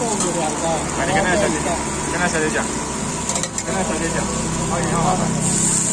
快你跟那个小姐跟那小姐讲跟那小姐讲好你好老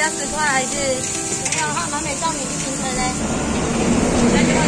加十块还是？没有的话，完美少女自行车嘞，三十块。